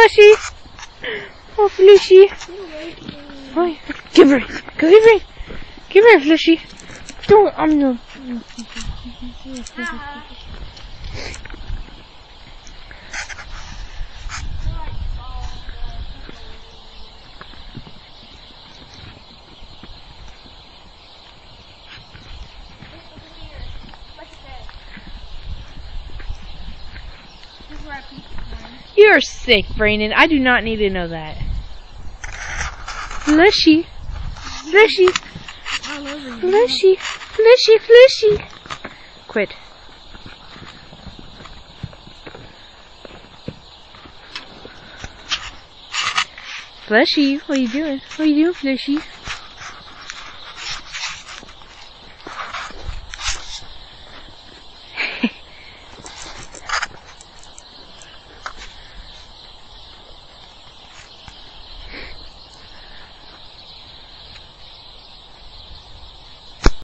Flushy. Oh, Flushy. Oh, give her. Give her. Give her, Flushy. Don't. I'm no. You're sick, Brandon. I do not need to know that. Flushy. Flushy. Flushy. Flushy. Flushy. Quit. Flushy, what are you doing? What are you doing, Flushy?